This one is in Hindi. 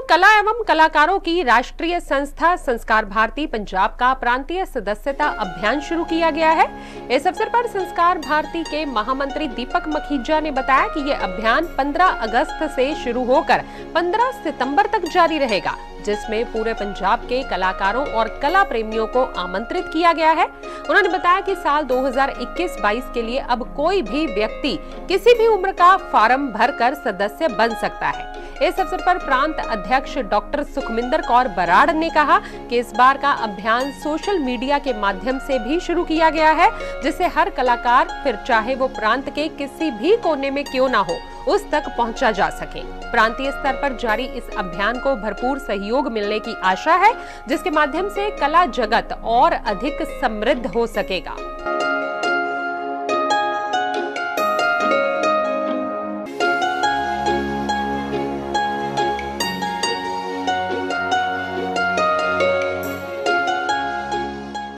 कला एवं कलाकारों की राष्ट्रीय संस्था संस्कार भारती पंजाब का प्रांतीय सदस्यता अभियान शुरू किया गया है। इस अवसर पर संस्कार भारती के महामंत्री दीपक मखीजा ने बताया कि ये अभियान 15 अगस्त से शुरू होकर 15 सितंबर तक जारी रहेगा। जिसमें पूरे पंजाब के कलाकारों और कला प्रेमियों को आमंत्रित किया गया है। उन्होंने बताया कि साल 2021-22 के लिए अब कोई भी व्यक्ति किसी भी उम्र का फार्म भरकर सदस्य बन सकता है। इस अवसर पर प्रांत अध्यक्ष डॉक्टर सुखमिंदर कौर बराड़ ने कहा कि इस बार का अभियान सोशल मीडिया के माध्यम से भी शुरू किया गया है जिससे हर कलाकार, फिर चाहे वो प्रांत के किसी भी कोने में क्यों ना हो उस तक पहुँचा जा सके। प्रांतीय स्तर पर जारी इस अभियान को भरपूर सहयोग मिलने की आशा है, जिसके माध्यम से कला जगत और अधिक समृद्ध हो सकेगा।